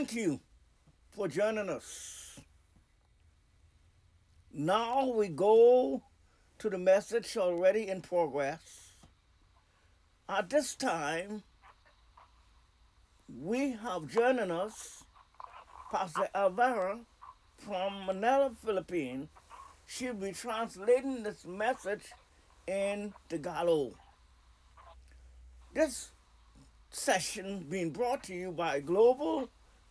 Thank you for joining us. Now we go to the message already in progress. At this time, we have joining us Pastor Alvara from Manila, Philippines. She'll be translating this message in Tagalog. This session being brought to you by Global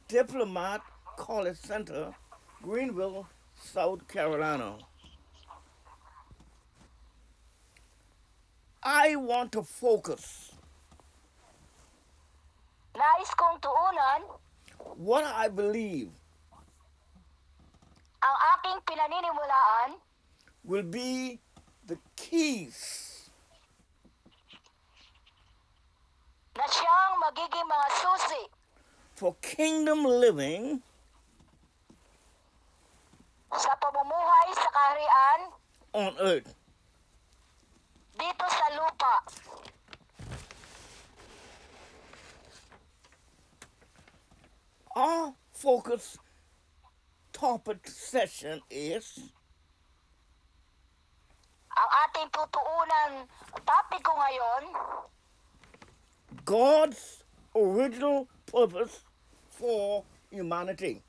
Diplomat College Center, Greenville, South Carolina. I want to focus. Nais kong tuunan. What I believe ang aking pinaninimulaan will be the keys na siyang magiging mga susi for kingdom living sa pamumuhay sa kaharian on earth. dito sa lupa. Our focus topic session is Ang ating tutuunan topic ko ngayon God's original purpose for humanity.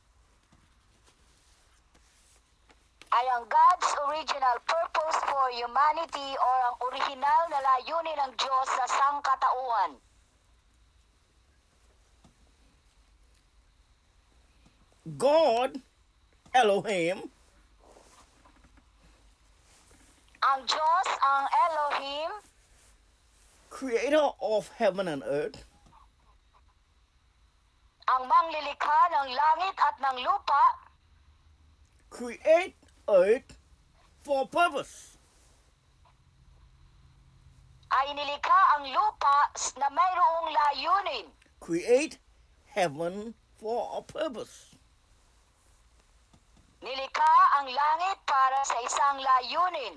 ay ang God's original purpose for humanity or ang original na layunin ng Diyos sa sangkatauhan. God, Elohim, Ang Diyos, ang Elohim, creator of heaven and earth, ang manglilikha ng langit at ng lupa, create earth for purpose. ay nilikha ang lupa na mayroong layunin. Create heaven for a purpose. Nilikha ang langit para sa isang layunin.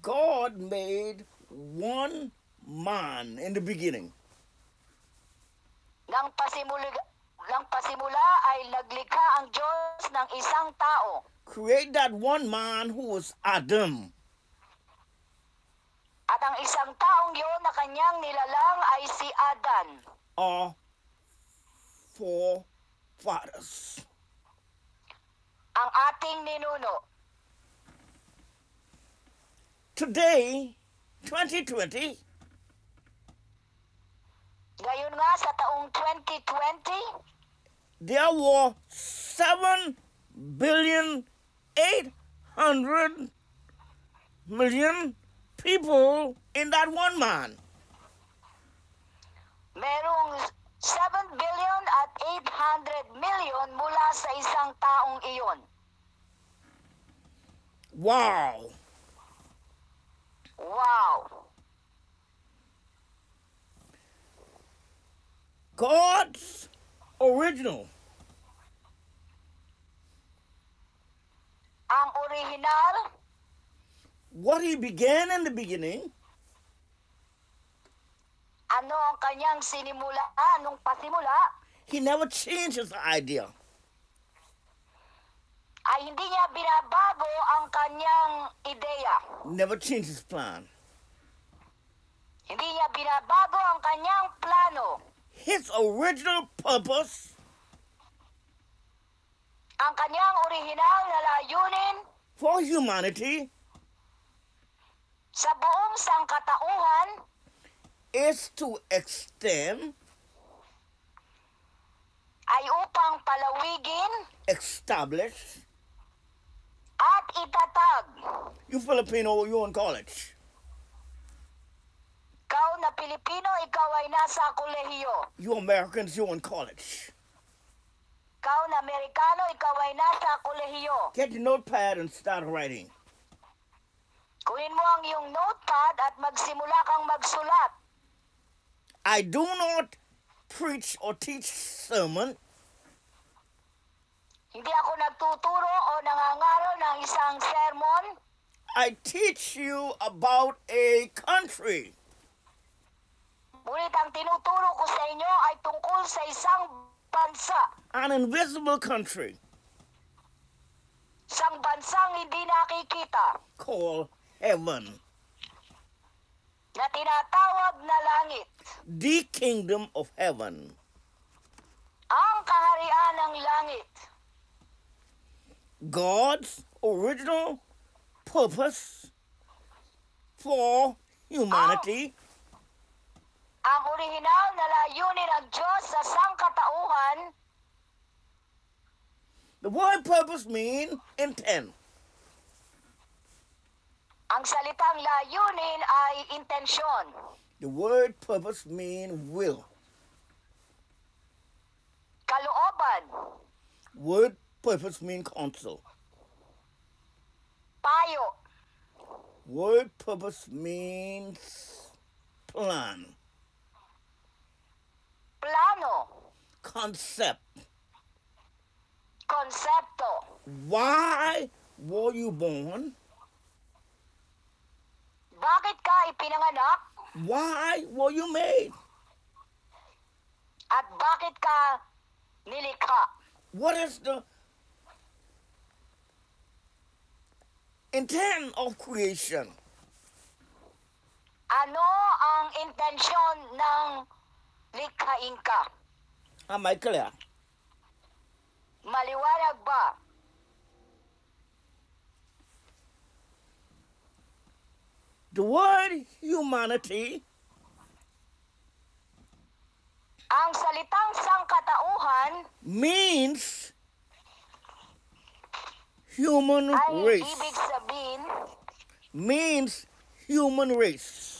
God made one man in the beginning. Nang pasimula, nang pasimula ay naglikha ang Diyos ng isang tao. Create that one man who was Adam. At ang isang taong yun na kanyang nilalang ay si Adan. Our forefathers. ang ating ninuno. Today, 2020, Ngayon nga sa taong 2020, there were 7 billion 800 million people in that one man. merong 7 billion at 800 million mula sa isang taong iyon. Wow. Wow! God's original. Ang orihinal, what he began in the beginning. Ano ang kanyang sinimulaan nung pasimula, he never changed his idea. Ay hindi niya binabago ang kanyang ideya. never changed his plan. Hindi niya binabago ang kanyang plano. His original purpose? Ang kanyang orihinal na layunin for humanity. sa buong sangkatauhan is to extend. ay upang palawigin establish. at itatag. you filipino you in college Ikaw na Pilipino, ikaw ay nasa kolehiyo. you americans you're in college Ikaw na Amerikano, ikaw ay nasa kolehiyo. get your notepad and start writing Kunin mo ang iyong notepad at magsimula kang magsulat. i do not preach or teach sermon Hindi ako nagtuturo o nangangaro ng isang sermon. I teach you about a country Ngunit ang tinuturo ko sa inyo ay tungkol sa isang bansa. an invisible country Isang bansang hindi nakikita called heaven, na tinatawag na langit. the kingdom of heaven. Ang kaharian ng langit. God's original purpose for humanity Ang orihinal na layunin ng Diyos sa sangkatauhan The word purpose mean intent. Ang salitang layunin ay intensyon. The word purpose mean will. Kalooban, Word purpose mean counsel. payo, Word purpose means plan, plano, concept. konsepto. Why were you born? Bakit ka ipinanganak Why were you made? at bakit ka nilikha? What is the intent of creation? Ano ang intensyon ng likhain ka? Am I clear? Maliwanag ba? The word humanity Ang salitang sangkatauhan means human ay race. ibig sabihin Means human race.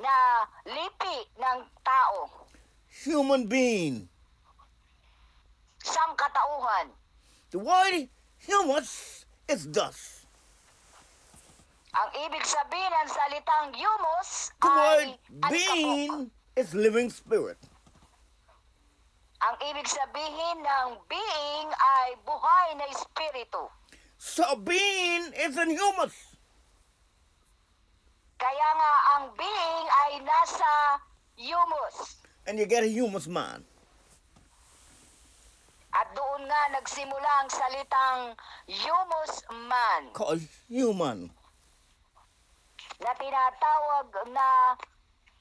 Na lipi ng tao, Human being. sangkatauhan. The word humus is dust. Ang ibig sabihin ng salitang humus The word ay alikabok. being is living spirit. Ang ibig sabihin ng being ay buhay na espiritu. So being is in humus. Kaya nga ang being ay nasa humus. And you get a humus man. At doon nga nagsimula ang salitang humus man Called human. na tinatawag na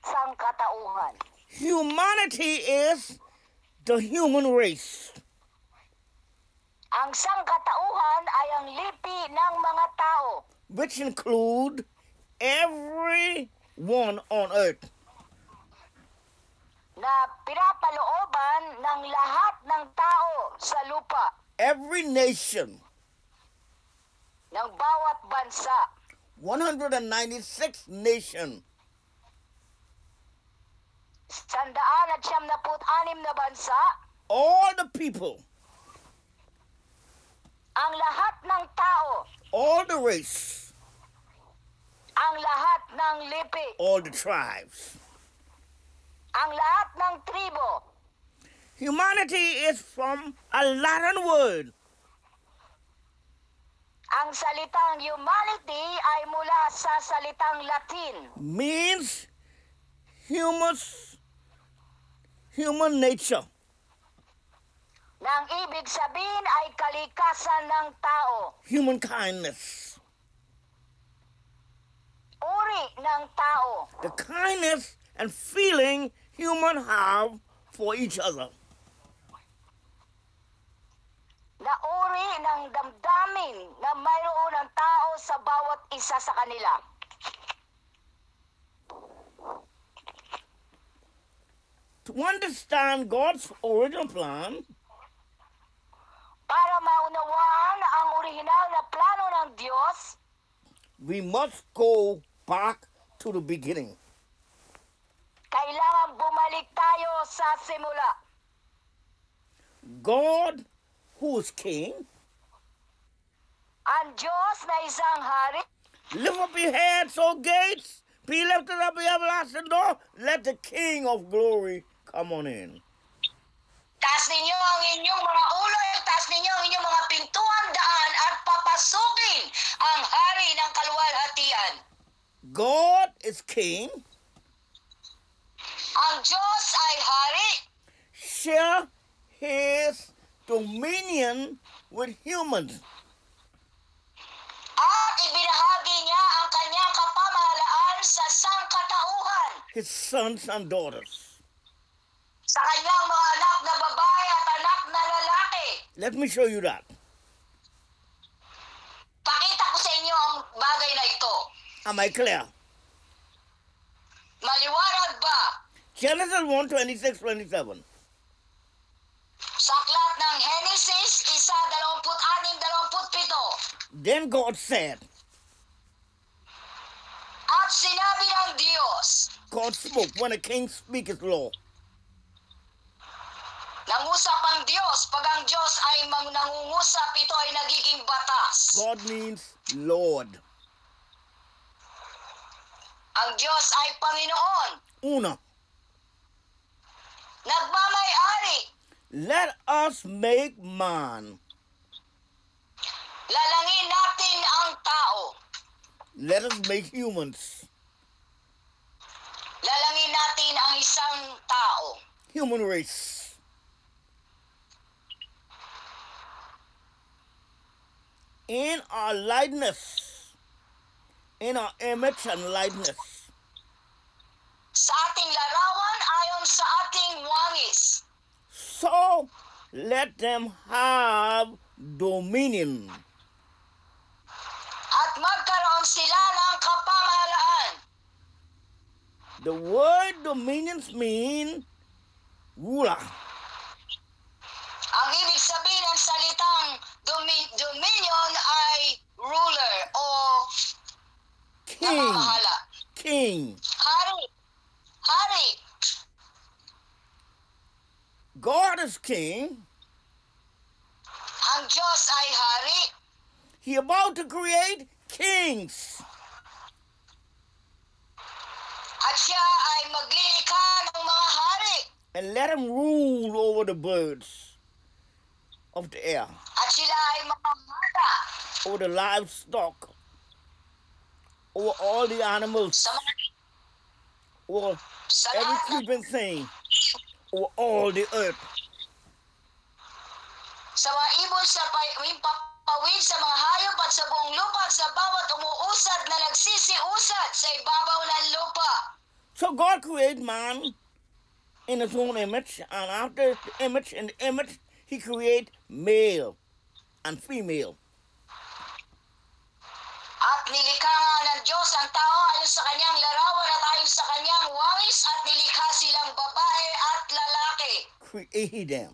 sangkatauhan. Humanity is the human race. Ang sangkatauhan ay ang lipi ng mga tao which include everyone on earth. na pinapalooban ng lahat ng tao sa lupa. Every nation, ng bawat bansa. 196 nation, Sandaan at siyam na anim na bansa, all the people, ang lahat ng tao, all the race, ang lahat ng lipi, all the tribes. ang lahat ng tribo. Humanity is from a Latin word, Ang salitang humanity ay mula sa salitang Latin means humus, human nature. na ang ibig sabihin ay kalikasan ng tao, human kindness. Uri ng tao, The kindness and feeling human have for each other. na uri ng damdamin na mayroon ng tao sa bawat isa sa kanila. To understand God's original plan, Para maunawaan ang orihinal na plano ng Diyos, we must go back to the beginning. kailangan bumalik tayo sa simula. God, who is king, Ang Diyos na isang hari, lift up your heads, O gates, be lifted up your everlasting door. Let the King of glory come on in. taas ninyo ang inyong mga ulo, taas ninyo ang inyong mga pintuan daan at papasukin ang hari ng kalwalhatian. God is king, Ang Diyos ay hari share his dominion with humans. Ah, at ibinahagi niya ang kanyang kapamahalaan sa sangkatauhan his sons and daughters. sa kanyang mga anak na babae at anak na lalaki. Let me show you that. Pakita ko sa inyo ang bagay na ito. Am I clear? Maliwanag ba? Genesis 1 26 27. Sa aklat ng Genesis, isa, dalawamput anim, dalawamput pito. Then God said, At sinabi ng Diyos, God spoke when a king speaketh law. Nangusap ang Diyos, pag ang Diyos ay nangungusap, ito ay nagiging batas. God means Lord. Ang Diyos ay Panginoon, Una, nagmamayari. let us make man. Lalangin natin ang tao. Let us make humans. Lalangin natin ang isang tao. Human race. In our likeness. In our image and likeness. Sa ating larawan ayon sa ating wangis. So let them have dominion. At magkaroon sila ng kapamahalaan. The word dominions mean ruler. Ang ibig sabihin ng salitang domi- dominion ay ruler o King. King. Hari. Hari. God is king. Ang Diyos ay hari. He about to create kings. At siya ay maglilikha ng mga hari. And let him rule over the birds of the air, At sila ay mamahala over the livestock, over all the animals, over every creeping thing, over all the earth. sa mga ibon sa sa mga hayop at sa buong lupa sa bawat umuusad na nagsisiusad sa ibabaw ng lupa. So God created man in his own image, and after the image and the image, he created male and female. At nilikha nga ng Diyos ang tao ayon sa kanyang larawan at ayon sa kanyang wangis at nilikha silang babae at lalaki. Created them.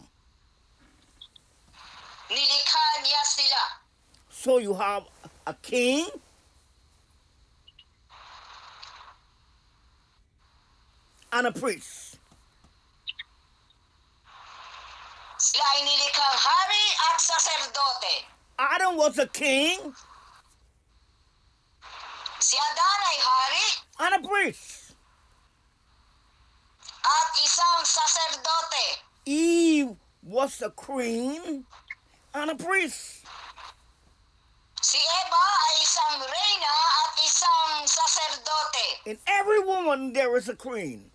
Nilikha niya sila. So you have a king, and a priest. Sila ay nilikhang hari at saserdote. Adam was a king Si Adan ay hari and a priest. at isang saserdote. Eve was a queen and a priest. Si Eva ay isang reyna at isang saserdote. In every woman there is a queen.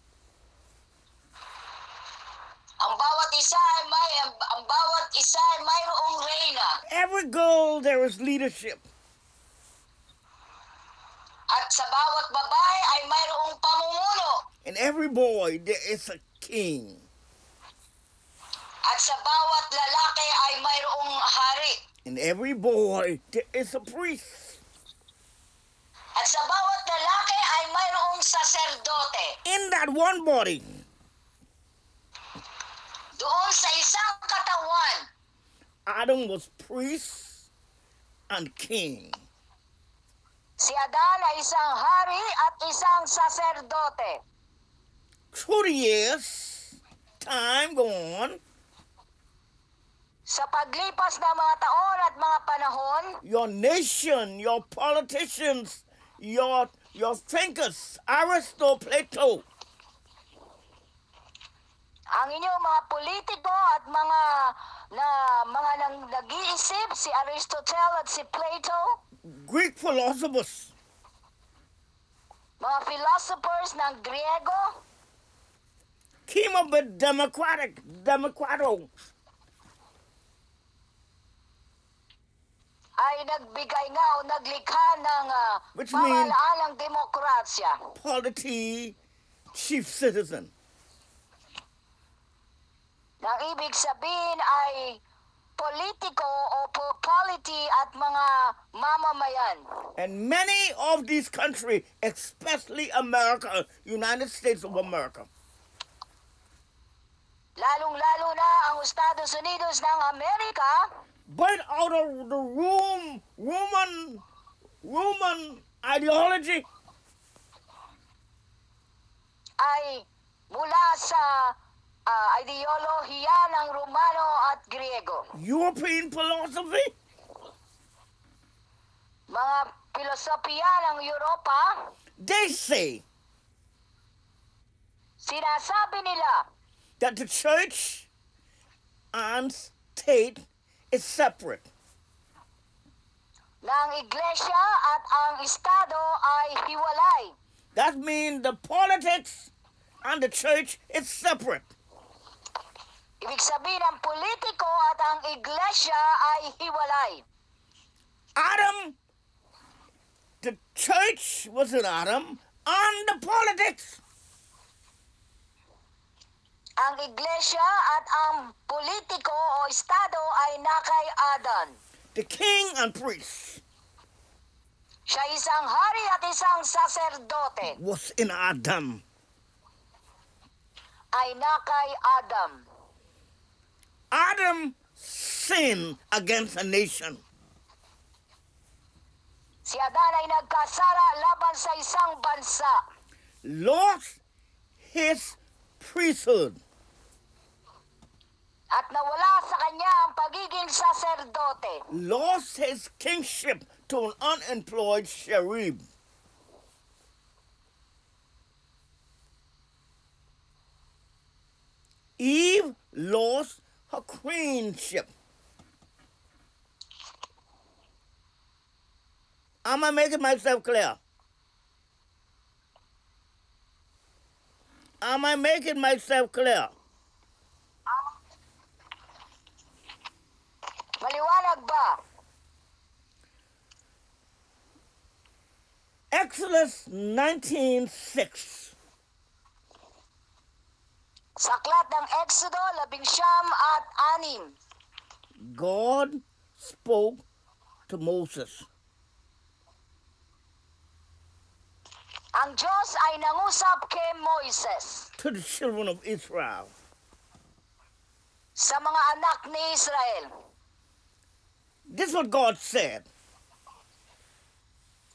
Ang bawat isa ay may ang, ang bawat isa ay mayroong reyna Every girl there is leadership. At sa bawat babae ay mayroong pamumuno In every boy there is a king. at sa bawat lalaki ay mayroong hari In every boy there is a priest. at sa bawat lalaki ay mayroong saserdote. In that one body, Doon sa isang katawan, Adam was priest and king. Si Adan ay isang hari at isang saserdote. Years, time go on, Sa paglipas ng mga taon at mga panahon, your nation, your politicians, your your thinkers, Aristotle, Plato, ang inyong mga politiko at mga na mga nang nag-iisip si Aristotle at si Plato, Greek philosophers, mga philosophers ng Griego, came up with democratic, democrato. ay nagbigay nga o naglikha ng uh, mean- pamahalaang demokrasya. polity chief citizen. Nang ibig sabihin ay politiko o po- polity at mga mamamayan. And many of these countries, especially America, United States of America, Lalong-lalo na ang Estados Unidos ng Amerika. But out of the room, woman, woman ideology, ay mula sa ah, ideolohiya ng Romano at Griego. European philosophy, Mga filosofiya ng Europa, they say sinasabi nila that the church and state is separate. ang iglesia at ang estado ay hiwalay. That means the politics and the church is separate. Ibig sabihin ang politiko at ang iglesia ay hiwalay. Adam, the church was in Adam, and the politics. Ang iglesia at ang politiko o estado ay nakay Adan. The king and priest Siya isang hari at isang saserdote was in Adam. ay nakay Adam. Adam sinned against a nation. Si Adan ay nagkasala laban sa isang bansa. lost his priesthood. At nawala sa kanya ang pagiging saserdote. lost his kingship to an unemployed cherub. Eve lost her queenship. Am I making myself clear? Am I making myself clear? Maliwanag ba? Exodus 19:6. Sa aklat ng Exodo, labing siyam at anim. God spoke to Moses. Ang Diyos ay nangusap kay Moises to the children of Israel. sa mga anak ni Israel. This is what God said.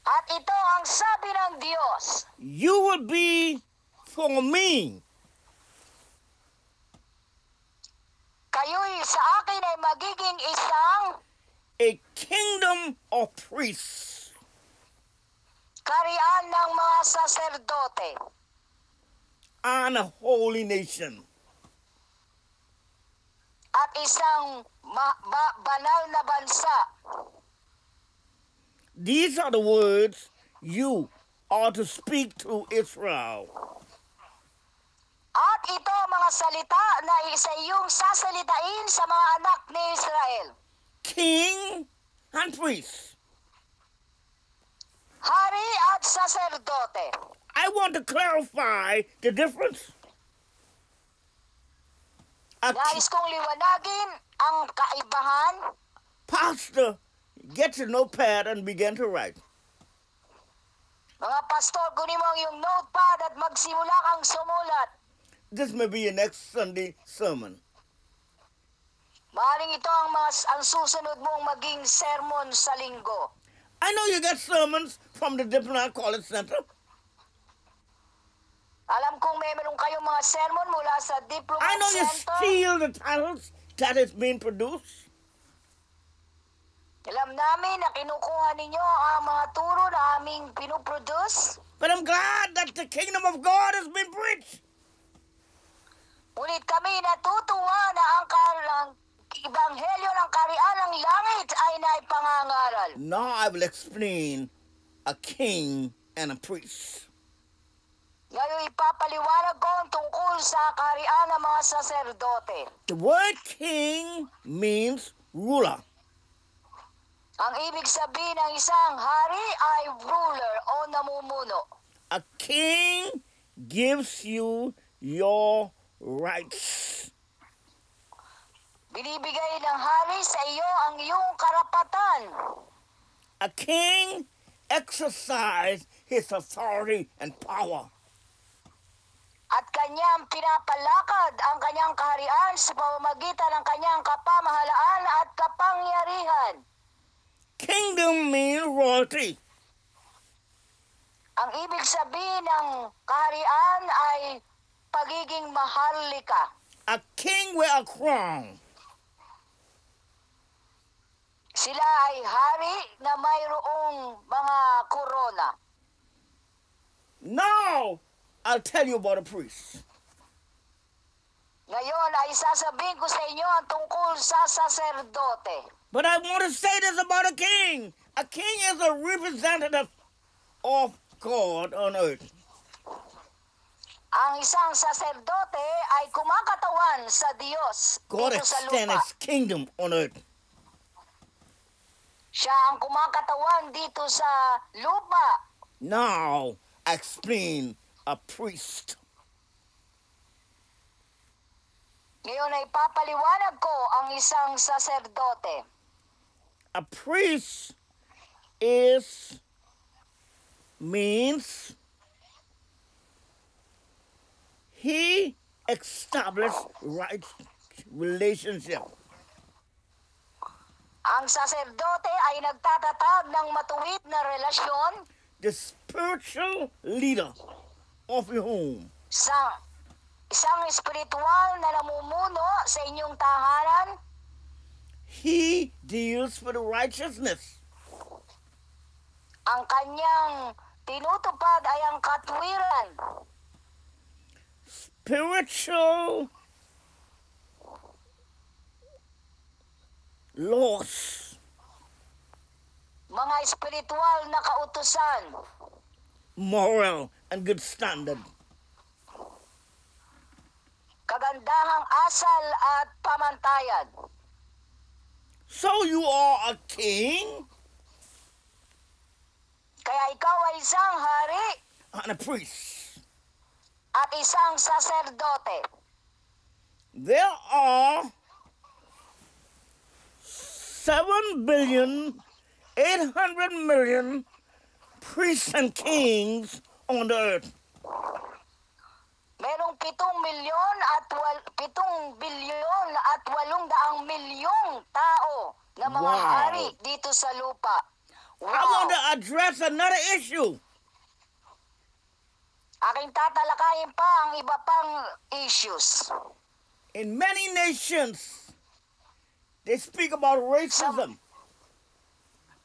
At ito ang sabi ng Diyos, You will be for me kayo'y sa akin ay magiging isang a kingdom of priests karian ng mga saserdote and a holy nation. at isang ma- ba- banal na bansa. These are the words you are to speak to Israel. At ito ang mga salita na isa iyong sasalitain sa mga anak ni Israel. King and priest. Hari at saserdote. I want to clarify the difference. A Nais kong liwanagin ang kaibahan. pastor get your notepad and begin to write. Mga pastor, kunin mo ang iyong notepad at magsimula kang sumulat. This may be your next Sunday sermon. Maaaring ito ang, mga, ang susunod mong maging sermon sa linggo. I know you get sermons from the Diplomat College Center. Alam kong may meron kayong mga sermon mula sa Diplomat I know you Center. steal the titles that is being produced. Alam namin na kinukuha ninyo ang mga turo na aming pinuproduce. But I'm glad that the kingdom of God has been preached. Ngunit kami natutuwa na ang karang Ibanghelyo ng Karian ng Langit ay naipangangaral. Now I will explain a king and a priest. Ngayon ipapaliwanag ko ang tungkol sa kaharian ng mga saserdote. The word king means ruler. Ang ibig sabihin ng isang hari ay ruler o namumuno. A king gives you your rights. Binibigay ng hari sa iyo ang iyong karapatan. A king exercises his authority and power. At kanyang pinapalakad ang kanyang kaharian sa pamamagitan ng kanyang kapamahalaan at kapangyarihan. Kingdom means royalty. Ang ibig sabihin ng kaharian ay pagiging maharlika. A king with a crown. Sila ay hari na mayroong mga korona. Now, I'll tell you about a priest. Ngayon ay sasabihin ko sa inyo ang tungkol sa saserdote. But I want to say this about a king. A king is a representative of God on earth. Ang isang saserdote ay kumakatawan sa Diyos God dito sa lupa. his kingdom on earth. Siya ang kumakatawan dito sa lupa. Now, explain a priest. Ngayon ay papaliwanag ko ang isang saserdote. A priest is means he established right relationship. Ang saserdote ay nagtatatag ng matuwid na relasyon The spiritual leader of your home. sa isang espiritual na namumuno sa inyong tahanan. He deals with righteousness. Ang kanyang tinutupad ay ang katwiran. Spiritual laws. Mga espiritual na kautusan. moral and good standard. Kagandahang asal at pamantayan. So you are a king Kaya ikaw ay isang hari and a priest. At isang saserdote. There are seven billion eight hundred million priests and kings on the earth. Merong pitong milyon at wal, pitong bilyon at walong daang milyong tao na mga Wow. hari dito sa lupa. I want Wow! to address another issue. Aking tatalakayin pa ang iba pang issues. In many nations, they speak about racism.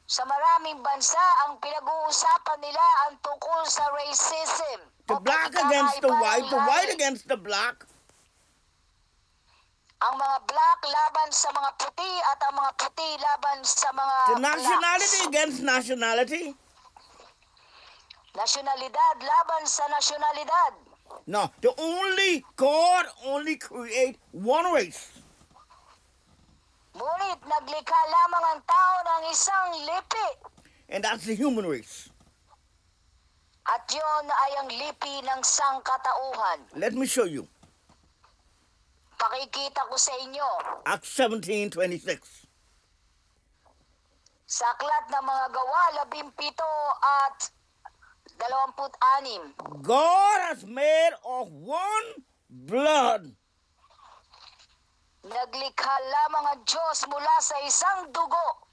Sa maraming bansa, ang pinag-uusapan nila ang tungkol sa racism. The black against the white, the white lahi. against the black. Ang mga black laban sa mga puti at ang mga puti laban sa mga The nationality blacks. against nationality. Nasyonalidad laban sa nasyonalidad. No, the only God only create one race. Ngunit naglikha lamang ang tao ng isang lipi. And that's the human race. At yon ay ang lipi ng sangkatauhan. Let me show you. Pakikita ko sa inyo. Acts 17, 26. Sa aklat ng mga gawa, labimpito at dalawamput anim. God has made of one blood Naglikha lamang ang Diyos mula sa isang dugo.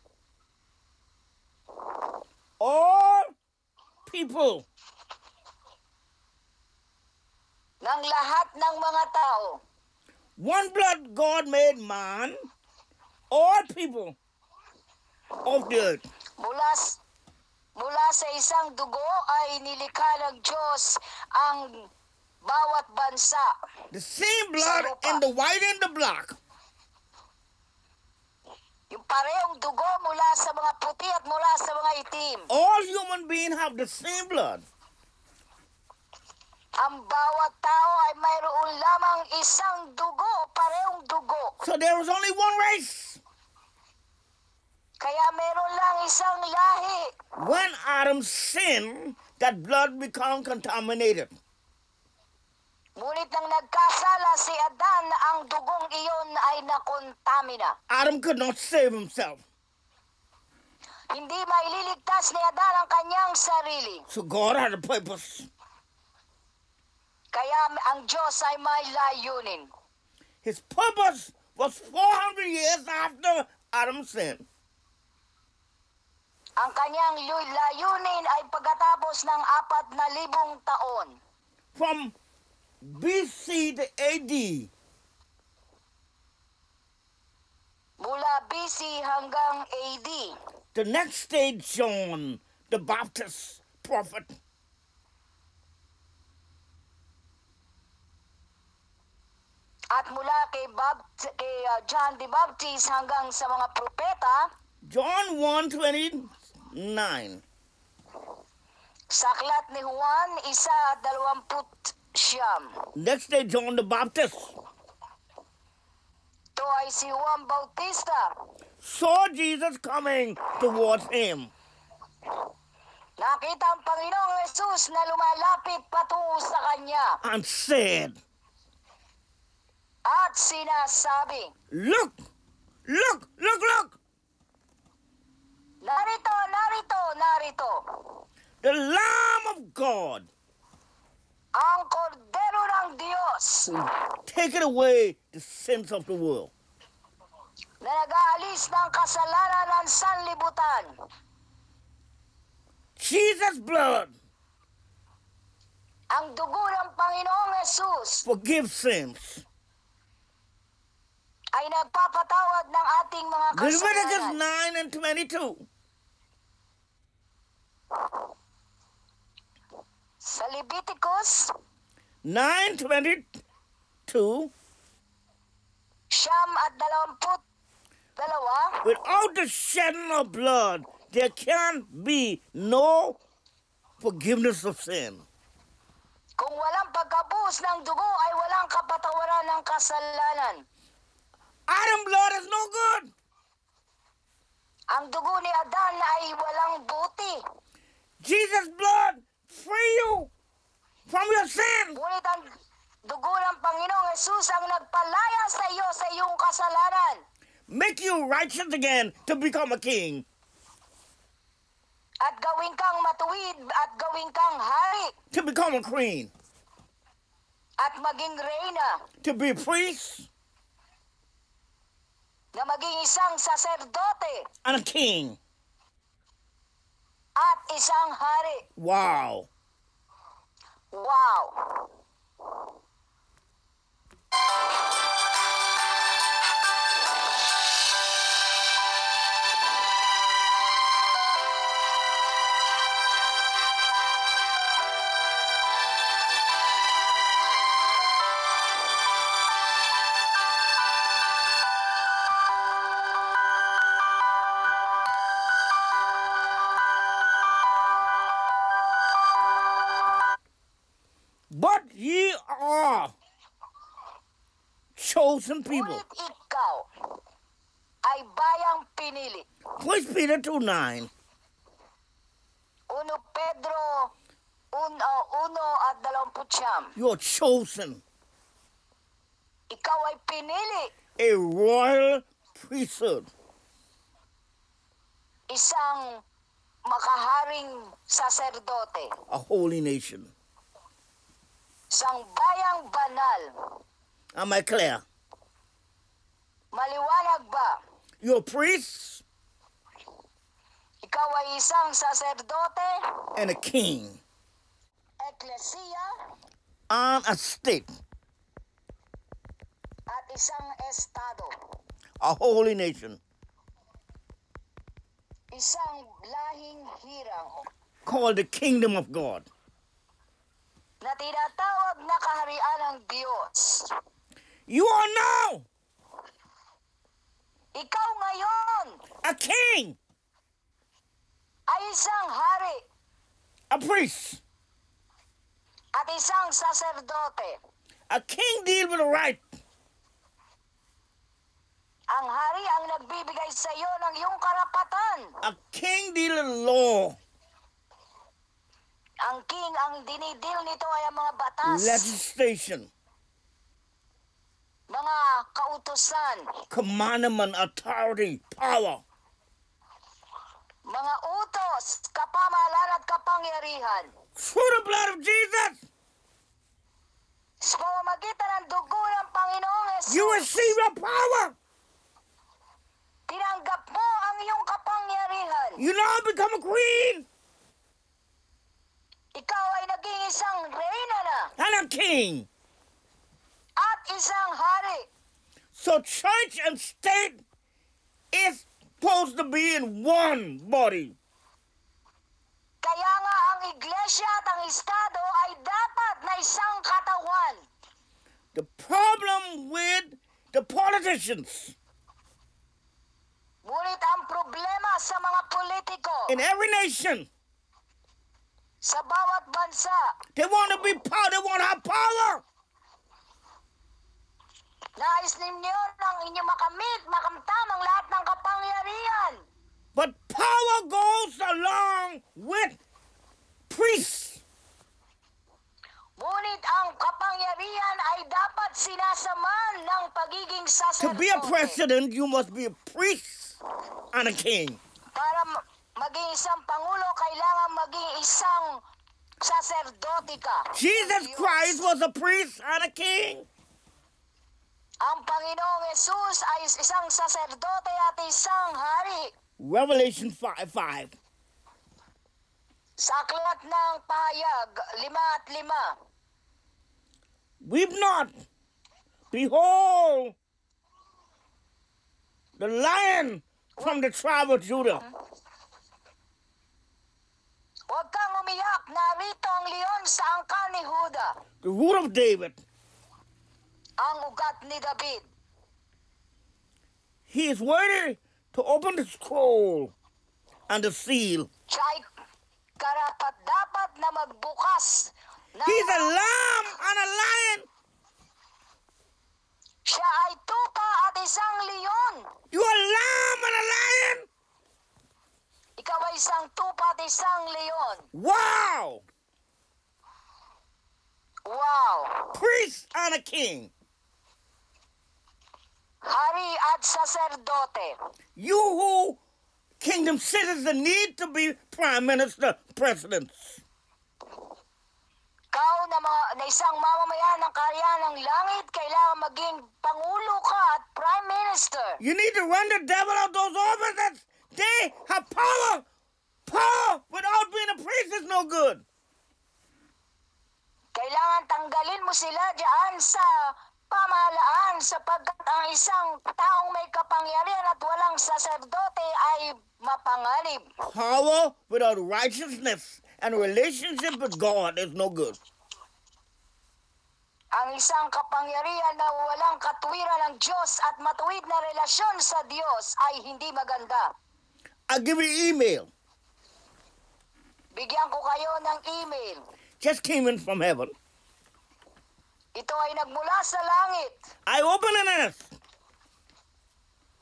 all people ng lahat ng mga tao. One blood God made man, all people of the earth. Mula, mula sa isang dugo ay nilikha ng Diyos ang bawat bansa. The same blood in the white and the black. Yung parehong dugo mula sa mga puti at mula sa mga itim. All human beings have the same blood. Ang bawat tao ay mayroon lamang isang dugo, parehong dugo. So there was only one race. Kaya meron lang isang lahi. When Adam sinned, that blood became contaminated. Ngunit nang nagkasala si Adan, ang dugong iyon ay nakontamina. Adam could not save himself. Hindi maililigtas ni Adan ang kanyang sarili. So God had a purpose. Kaya ang Diyos ay may layunin. His purpose was 400 years after Adam sinned. Ang kanyang layunin ay pagkatapos ng apat na libong taon. From BC to AD, Mula BC hanggang AD. the next stage John the Baptist prophet. At mula kay, Bapt- kay uh, John the Baptist hanggang sa mga propeta, John 129. sa aklat ni Juan, isa at dalawamput siyam. Next day John the Baptist Ito ay si Juan Bautista. saw Jesus coming towards him. Nakita ang Panginoong Jesus na lumalapit patungo sa kanya and said, at sinasabi, Look, look, look, look, Narito, narito, narito, the Lamb of God ang kordero ng Diyos who taketh away the sins of the world. na nag-aalis ng kasalanan ng sanlibutan. Jesus' blood Ang dugo ng Panginoong Jesus forgives sins. ay nagpapatawad ng ating mga kasalanan. Leviticus kasalanan. 9 and 22. Sa Leviticus, 922, siyam at dalawamput dalawa, without the shedding of blood, there can be no forgiveness of sin. kung walang pagkabuhos ng dugo ay walang kapatawaran ng kasalanan. Adam blood is no good. Ang dugo ni Adan ay walang buti. Jesus' blood free you from your sin. Ngunit ang dugo ng Panginoong Jesus ang nagpalaya sa iyo sa iyong kasalanan Make you righteous again to become a king. at gawin kang matuwid at gawin kang hari To become a queen. at maging reyna To be a priest na maging isang saserdote and a king. Isang hari. Wow. Wow! Chosen people. Ngunit ikaw ay bayang pinili. First Peter 2 9. Uno Pedro uno, uno at dalawamput. You're chosen. Ikaw ay pinili A royal priesthood. isang makaharing saserdote, A holy nation. isang bayang banal. Am I clear? Maliwanag ba? You're priests Ikaw ay isang saserdote, and a king eklesia, and a state. at isang estado. A holy nation. Isang lahing hirang Called the kingdom of God. na tinatawag na kaharian ng Diyos. You are now Ikaw ngayon a king, ay isang hari, a priest, at isang saserdote. A king deals with the right. Ang hari ang nagbibigay sa iyo ng iyong karapatan. A king deals with law. Ang king ang dinidil nito ay ang mga batas, legislation, mga kautusan, commandment, authority, power. mga utos, kapamahalan at kapangyarihan. Through the blood of Jesus, Sa pamamagitan ng dugo ng Panginoong Yesus, you receive your power. tinanggap mo ang iyong kapangyarihan. You now become a queen Ikaw ay naging isang reyna na and a king. At isang hari. So church and state is supposed to be in one body. Kaya nga ang iglesia at ang estado ay dapat na isang katawan. The problem with the politicians Ngunit ang problema sa mga politiko in every nation, sa bawat bansa, they want to be power, they want to have power. Nais ninyo ng inyong makamit, makamtam ang lahat ng kapangyarihan. But power goes along with priests. Ngunit ang kapangyarihan ay dapat sinasaman ng pagiging To be a president, you must be a priest and a king. Para ma- maging isang pangulo, kailangan maging isang saserdote ka. Jesus Christ was a priest and a king. Ang Panginoong Jesus ay isang saserdote at isang hari. Revelation 5 5. Sa aklat ng pahayag, lima at lima. Weep not. Behold, the lion from the tribe of Judah. Huwag kang umiyak, narito ang leon sa angkan ni Huda, the root of David. Ang ugat ni David. He is worthy to open the scroll and the seal. Siya ay karapat-dapat na magbukas. ng- He's a lamb and a lion. Siya ay tupa at isang leon. You are a lamb and a lion. Ikaw ay isang tupa at isang leon. Wow! Wow! Priest and a king. Hari at saserdote. You who kingdom citizen need to be prime minister, presidents. Kau na, mga, na isang mamamayan ng kaharian ng langit, kailangan maging pangulo ka at prime minister. You need to run the devil out those offices. They have power. Power without being a priest is no good. Kailangan tanggalin mo sila diyan sa pamahalaan sapagkat ang isang taong may kapangyarihan at walang saserdote ay mapanganib. Power without righteousness and relationship with God is no good. Ang isang kapangyarihan na walang katuwiran ng Diyos at matuwid na relasyon sa Diyos ay hindi maganda. I'll give you email. Bigyan ko kayo ng email. Just came in from heaven. Ito ay nagmula sa langit. I open it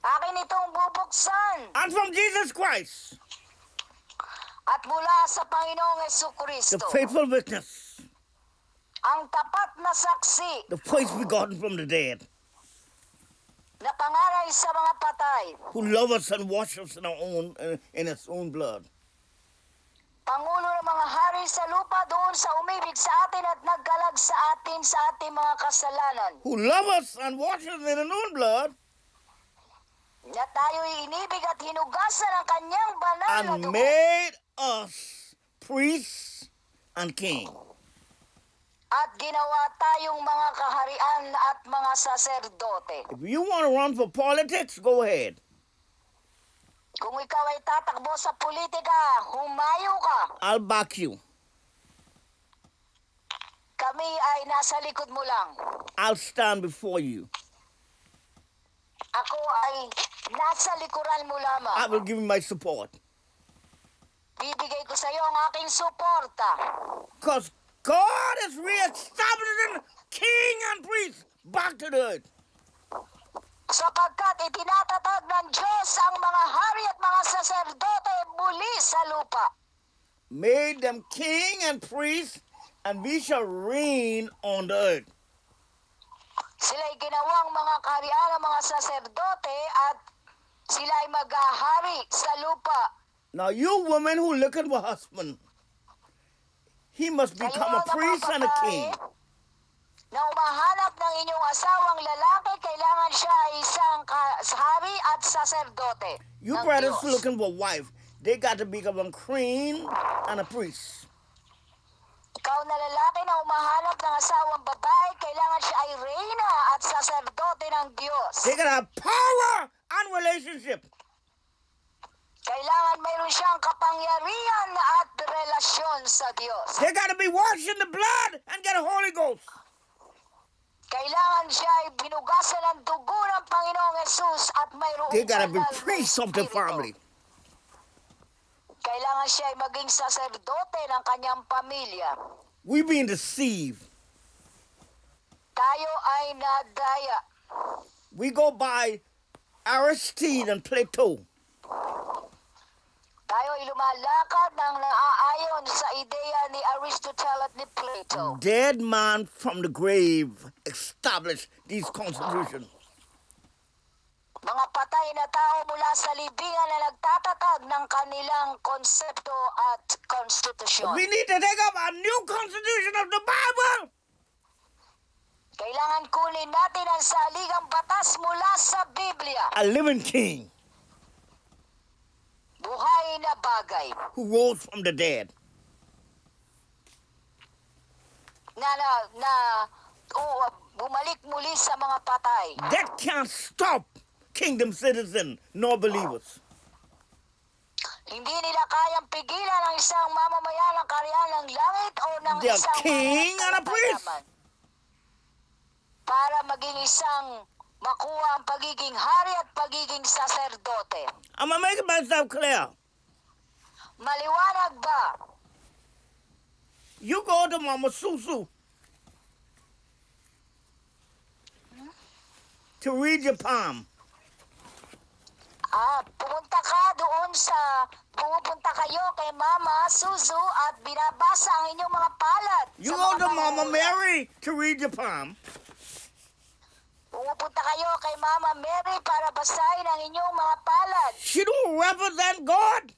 Akin itong bubuksan and from Jesus Christ, at mula sa Panginoong Yesu the Kristo. faithful witness, Ang tapat na saksi the first begotten from the dead, na pangaray sa mga patay. who love us and wash us in our own uh, in His own blood. Pangulo ng mga hari sa lupa doon sa umibig sa atin at nagkalag sa atin sa ating mga kasalanan. Who love us and wash us in His own blood, Na tayo'y inibig at hinugasan ng kanyang banal na and dugo. made us priests and king. At ginawa tayong mga kaharian at mga saserdote. If you want to run for politics, go ahead. Kung ikaw ay tatakbo sa politika, humayo ka. I'll back you. Kami ay nasa likod mo lang. I'll stand before you. Ako ay nasa likuran mo I lamang. will give you my support. Bibigay ko sa iyo ang aking suporta. Because God is reestablishing king and priest back to the earth. Sapagkat itinatatag ng Diyos ang mga hari at mga saserdote muli sa lupa. Made them king and priest, and we shall reign on the earth. Sila'y ginawang mga kaharian ng mga saserdote at sila'y maghahari sa lupa. Now, you women who looking for husband, he must Kayo become a priest and a king. Na umahanap ng inyong asawang lalaki, kailangan siya ay isang hari at saserdote. You brothers Diyos. looking for wife, they got to become a queen and a priest. Ikaw na lalaki na umahanap ng asawang babae, kailangan siya ay reyna at saserdote ng Diyos. They got to have power and relationship. Kailangan mayroon siyang kapangyarihan at relasyon sa Diyos. They got to be washed in the blood and get a Holy Ghost. Kailangan siya ay binugasan ng dugo ng Panginoong Yesus at mayroong They got to be the espiritu. family. Kailangan siya ay maging saserdote ng kanyang pamilya. We being deceived. Tayo ay nadaya. We go by Aristide and Plato. Tayo ay lumalakad ng naaayon sa ideya ni Aristotle at ni Plato. Dead man from the grave established these constitutions. Mga patay na tao mula sa libingan na nagtatatag ng kanilang konsepto at konstitusyon. We need to take up a new constitution of the Bible. Kailangan kunin natin ang saligang batas mula sa Biblia. A living king Buhay na bagay who rose from the dead. na, na, na oh, bumalik muli sa mga patay. That can't stop kingdom citizen nor believers. Hindi nila kayang pigilan ang isang mamamayan ng karyan ng langit o ng are isang king and a priest. Para maging isang makuha ang pagiging hari at pagiging saserdote. I'm make myself clear. Maliwanag ba? You go to Mama Susu to read your palm. Ah, pumunta ka doon sa, pumupunta kayo kay Mama Suzu at binabasa ang inyong mga palad. You go to Mama. Mary to read your palm. Pumupunta kayo kay Mama Mary para basahin ang inyong mga palad. She don't represent God.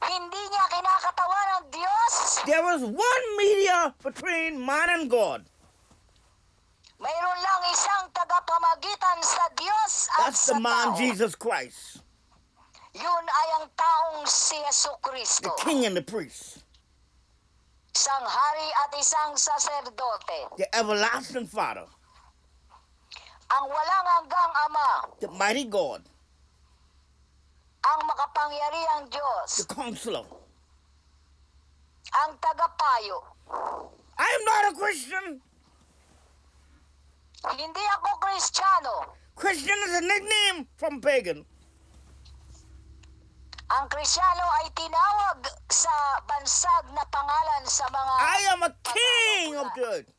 Hindi niya kinakatawan ng Diyos. There is one media between man and God. Mayroon lang isang tagapamagitan sa Diyos at That's sa the man tao. Jesus Christ, Yun ay ang taong si Yesu the Kristo. king and the priest, Isang hari at isang saserdote. the everlasting Father, Ang walang hanggang Ama. the mighty God, Ang makapangyarihang the Diyos. counselor. Ang tagapayo. I am not a Christian. Hindi ako Kristiyano. Christian is a nickname from pagan. Ang Kristiyano ay tinawag sa bansag na pangalan sa mga... I am a king of the earth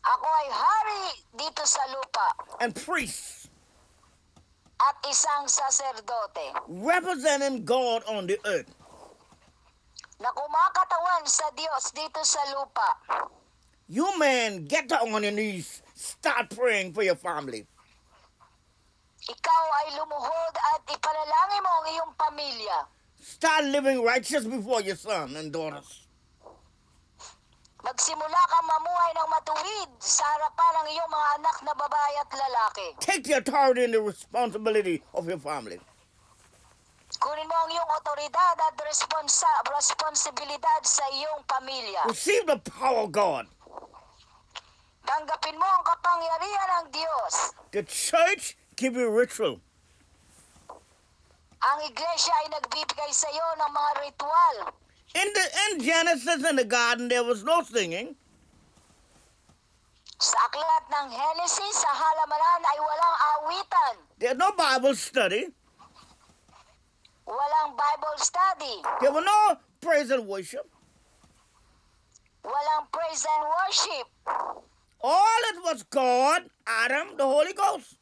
Ako ay hari dito sa lupa and priest, at isang saserdote representing God on the earth. na kumakatawan sa Diyos dito sa lupa. You men, get down on your knees. Start praying for your family. Ikaw ay lumuhod at ipanalangin mo ang iyong pamilya. Start living righteous before your son and daughters. Magsimula kang mamuhay ng matuwid sa harapan ng iyong mga anak na babae at lalaki. Take the authority and the responsibility of your family. Kunin mo ang iyong otoridad at responsa responsibilidad sa iyong pamilya. Receive the power of God. Tanggapin mo ang kapangyarihan ng Diyos. The church give you ritual. Ang iglesia ay nagbibigay sa iyo ng mga ritual. In the in Genesis in the garden there was no singing. Sa aklat ng Henesis, sa halamanan ay walang awitan, There's no Bible study. walang Bible study, There were no praise and worship. Walang praise and worship. All it was God, Adam, the Holy Ghost.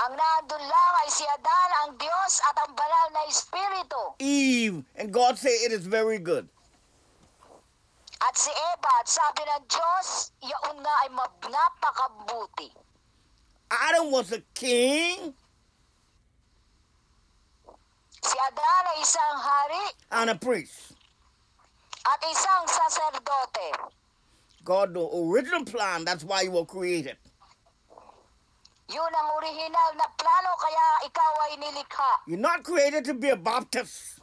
Ang nandun lang ay si Adan, ang Diyos at ang banal na Espiritu. Eve, and God said it is very good. At si Eva, at sabi ng Diyos, yaon nga ay napakabuti. Adam was a king Si Adan ay isang hari and a priest. at isang saserdote. God, the original plan, that's why you were created. Yun ang orihinal na plano kaya ikaw ay nilikha. You're not created to be a Baptist,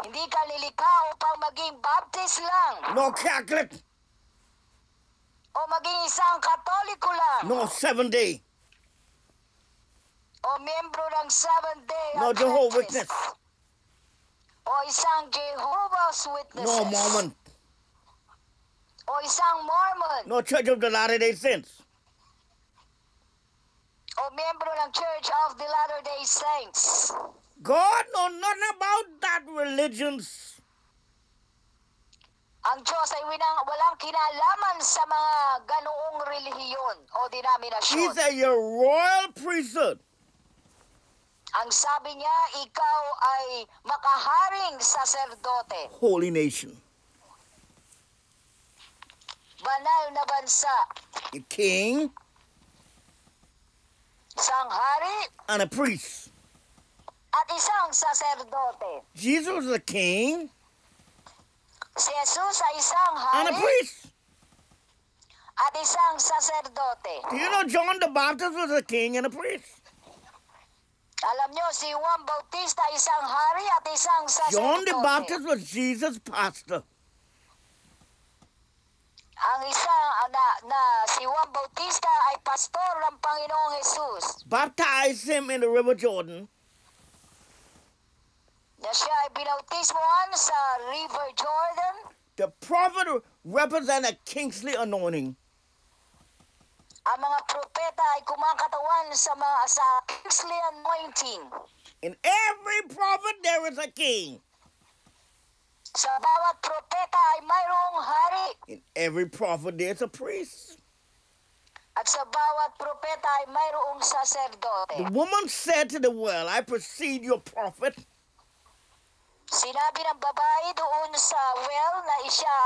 Hindi ka nilikha upang maging Baptist lang. No Catholic, o maging isang Katoliko lang. No seven day, o miyembro ng Seventh-day no Jehovah's Witness, o isang Jehovah's Witnesses. No Mormon, o isang Mormon. No Church of the Latter day Saints. O miyembro ng Church of the Latter-day Saints. God know nothing about that religions. Ang Diyos ay winang, walang kinalaman sa mga ganoong relihiyon o denominasyon. said you're royal priesthood. Ang sabi niya, ikaw ay makaharing saserdote, holy nation. banal na bansa, A king isang hari and a priest. at isang saserdote. Jesus was a king Si Jesus ay isang and a priest. at isang saserdote. Do you know John the Baptist was a king and a priest? Alam niyo, si Juan Bautista isang hari at isang saserdote. John the Baptist was Jesus' pastor. Ang isang na, na si Juan Bautista ay pastor ng Panginoong Jesus. Baptized him in the River Jordan. Na siya ay binautismohan sa River Jordan. The prophet represented a kingly anointing. Ang mga propeta ay kumakatawan sa mga sa kingly anointing. In every prophet there is a king. Sa bawat propeta ay mayroong hari. In every prophet there's a priest. At sa bawat propeta ay mayroong saserdote. The woman said to the well, I perceive your prophet. Sinabi ng babae doon sa well na isya,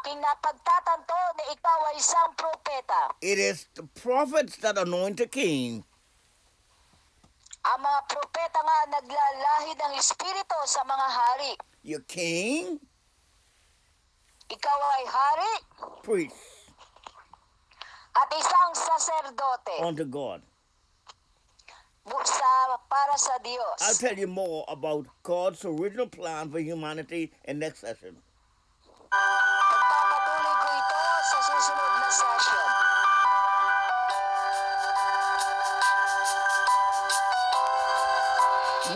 aking napagtatanto na ikaw ay isang propeta. It is the prophets that anoint a king. Ang mga propeta nga naglalahid ng Espiritu sa mga hari. Your king, Ikaw ay hari priest at isang saserdote unto God. sa, para sa I'll Diyos. tell you more about God's original plan for humanity in next session. Pagpapatuloy ko ito sa susunod na session.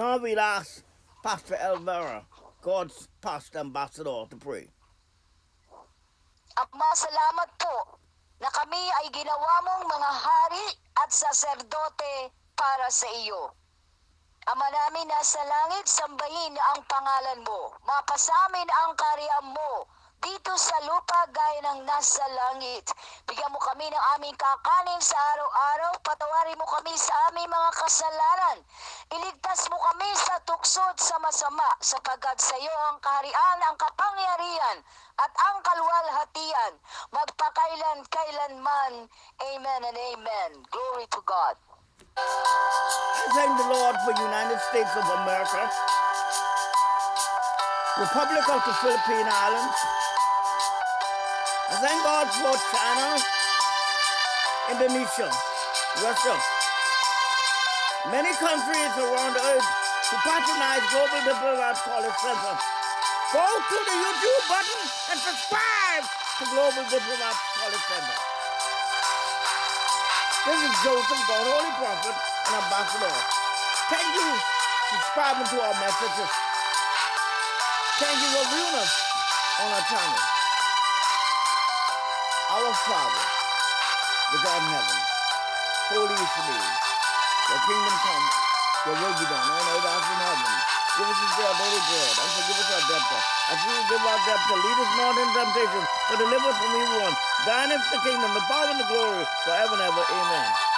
We'll ask Pastor Elvera, God's pastor ambassador, to pray. Ama, salamat po na kami ay ginawa mong mga hari at saserdote para sa iyo. Ama namin nasa langit, sambahin ang pangalan mo. Mapasamin ang karyam mo dito sa lupa gaya ng nasa langit. Bigyan mo kami ng aming kakanin sa araw-araw. Patawarin mo kami sa aming mga kasalanan. Iligtas mo kami sa tuksod sa masama sapagkat sa iyo ang kaharian, ang kapangyarihan at ang kalwalhatian magpakailan-kailanman. Amen and amen. Glory to God. I thank the Lord for United States of America, Republic of the Philippine Islands. Thank God for China, Indonesia, Russia, many countries around the earth who patronize Global Diplomat College Center. Go to the YouTube button and subscribe to Global Diplomat College Center. This is Joseph, God Holy Prophet and Ambassador. Thank you for subscribing to our messages. Thank you for viewing us on our channel. Father, the God in heaven, holy is your name. Your kingdom come, your will be done on earth as in heaven. Give us this day our daily bread, and forgive us our debts, as we forgive our debtors. Lead us not into temptation, but deliver us from evil one. Thine is the kingdom, the power, and the glory, forever and ever. Amen.